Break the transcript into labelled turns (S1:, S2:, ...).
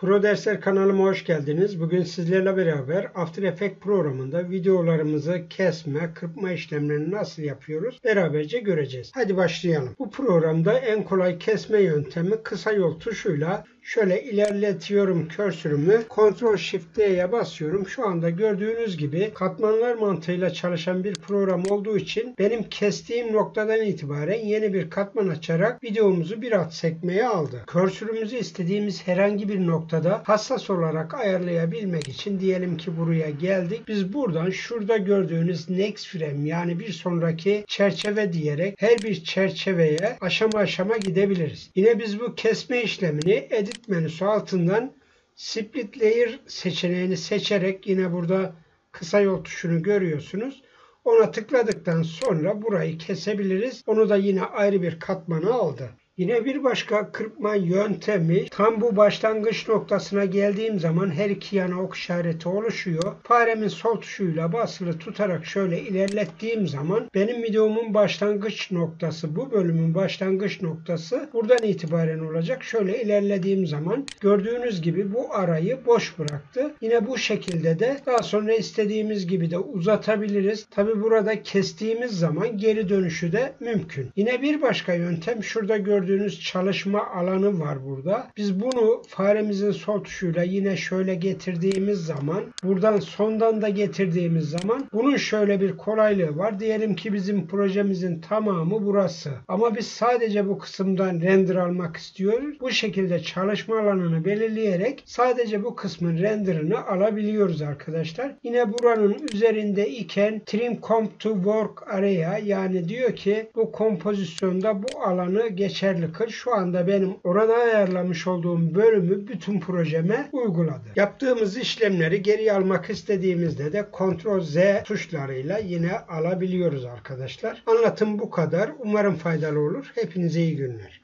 S1: Pro Dersler kanalıma hoş geldiniz. Bugün sizlerle beraber After Effects programında videolarımızı kesme, kırpma işlemlerini nasıl yapıyoruz beraberce göreceğiz. Hadi başlayalım. Bu programda en kolay kesme yöntemi kısa yol tuşuyla Şöyle ilerletiyorum körsürümü. Ctrl Shift D'ye basıyorum. Şu anda gördüğünüz gibi katmanlar mantığıyla çalışan bir program olduğu için benim kestiğim noktadan itibaren yeni bir katman açarak videomuzu bir alt sekmeye aldı. Körsürümüzü istediğimiz herhangi bir noktada hassas olarak ayarlayabilmek için diyelim ki buraya geldik. Biz buradan şurada gördüğünüz next frame yani bir sonraki çerçeve diyerek her bir çerçeveye aşama aşama gidebiliriz. Yine biz bu kesme işlemini edit menüsü altından Split Layer seçeneğini seçerek yine burada kısa yol tuşunu görüyorsunuz. Ona tıkladıktan sonra burayı kesebiliriz. Onu da yine ayrı bir katmana aldı. Yine bir başka kırpma yöntemi tam bu başlangıç noktasına geldiğim zaman her iki yana ok işareti oluşuyor. Faremin sol tuşuyla basılı tutarak şöyle ilerlettiğim zaman benim videomun başlangıç noktası bu bölümün başlangıç noktası buradan itibaren olacak. Şöyle ilerlediğim zaman gördüğünüz gibi bu arayı boş bıraktı. Yine bu şekilde de daha sonra istediğimiz gibi de uzatabiliriz. Tabi burada kestiğimiz zaman geri dönüşü de mümkün. Yine bir başka yöntem şurada gördüğünüz gördüğünüz çalışma alanı var burada. Biz bunu faremizin sol tuşuyla yine şöyle getirdiğimiz zaman buradan sondan da getirdiğimiz zaman bunun şöyle bir kolaylığı var. Diyelim ki bizim projemizin tamamı burası. Ama biz sadece bu kısımdan render almak istiyoruz. Bu şekilde çalışma alanını belirleyerek sadece bu kısmın renderını alabiliyoruz arkadaşlar. Yine buranın üzerinde iken trim comp to work area yani diyor ki bu kompozisyonda bu alanı geçerli değerli kıl şu anda benim orada ayarlamış olduğum bölümü bütün projeme uyguladı. Yaptığımız işlemleri geri almak istediğimizde de Ctrl Z tuşlarıyla yine alabiliyoruz arkadaşlar. Anlatım bu kadar. Umarım faydalı olur. Hepinize iyi günler.